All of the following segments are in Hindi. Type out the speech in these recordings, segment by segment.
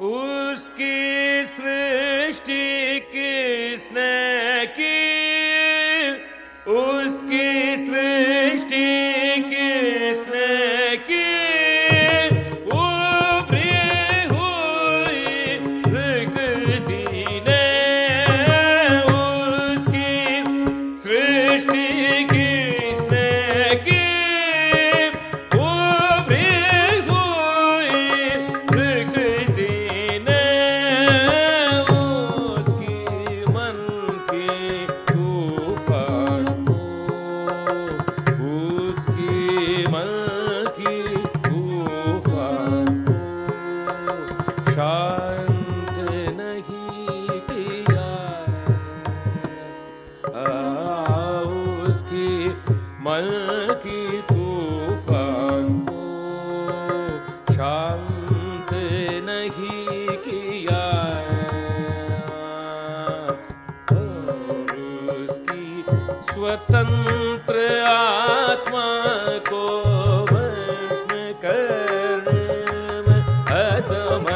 उसकी सृष्टि किसने की? उसकी मन की तूफ़ान को शांत नहीं किया और उसकी स्वतंत्र आत्मा को भस्म करने में असमर्थ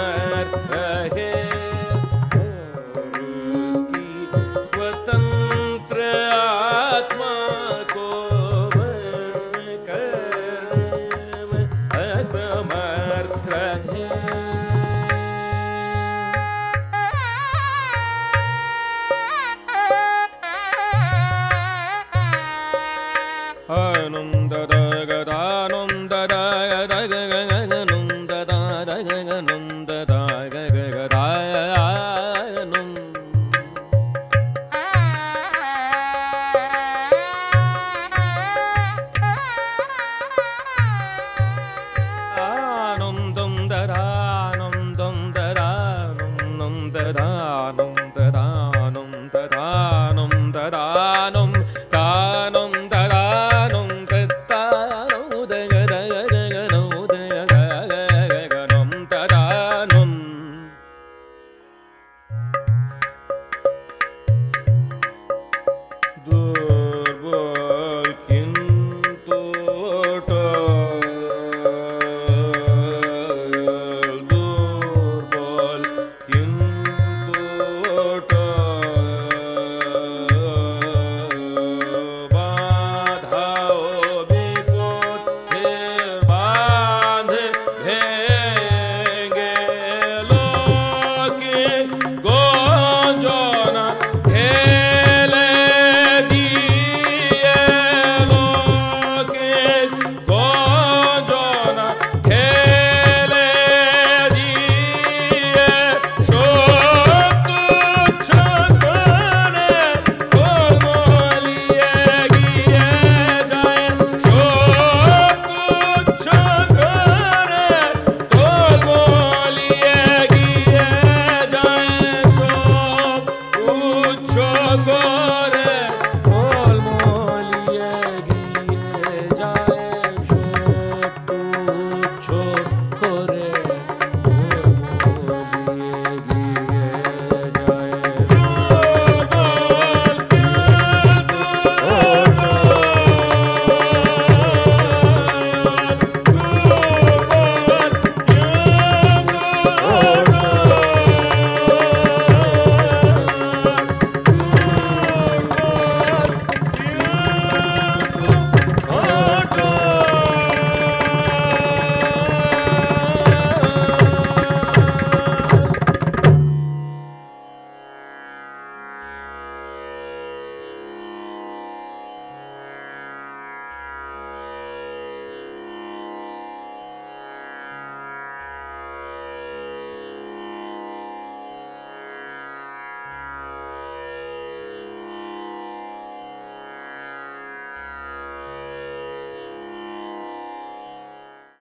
da da